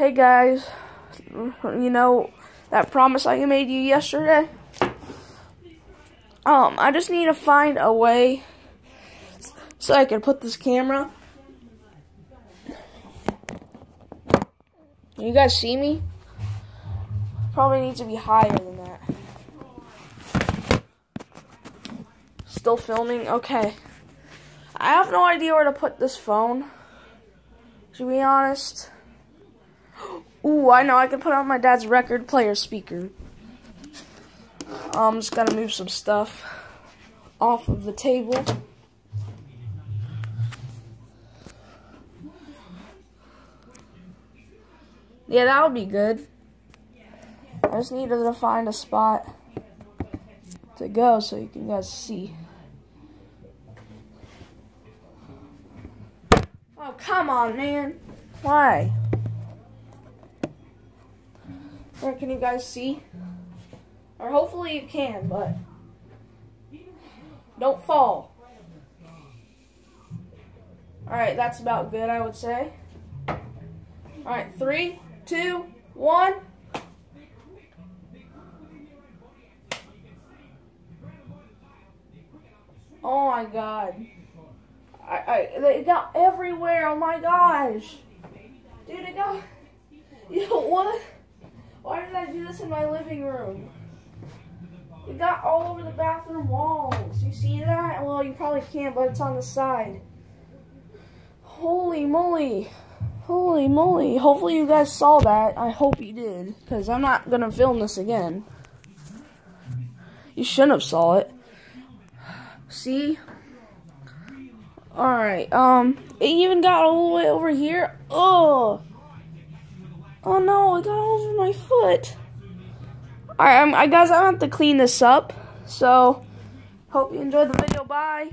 Hey guys, you know that promise I made you yesterday? Um, I just need to find a way so I can put this camera. You guys see me? Probably needs to be higher than that. Still filming? Okay. I have no idea where to put this phone. To be honest. Ooh, I know. I can put on my dad's record player speaker. I'm just gonna move some stuff off of the table. Yeah, that would be good. I just needed to find a spot to go so you can guys see. Oh, come on, man. Why? Where can you guys see? Or hopefully you can, but don't fall. Alright, that's about good, I would say. Alright, three, two, one. Oh my god. I, I they got everywhere. Oh my gosh. Dude, it got You know what? I do this in my living room? It got all over the bathroom walls. You see that? Well, you probably can't, but it's on the side. Holy moly. Holy moly. Hopefully you guys saw that. I hope you did. Because I'm not going to film this again. You shouldn't have saw it. See? Alright, um, it even got all the way over here. Oh! Oh no, it got all over my foot. Alright, um, I guys, I have to clean this up. So, hope you enjoyed the video. Bye.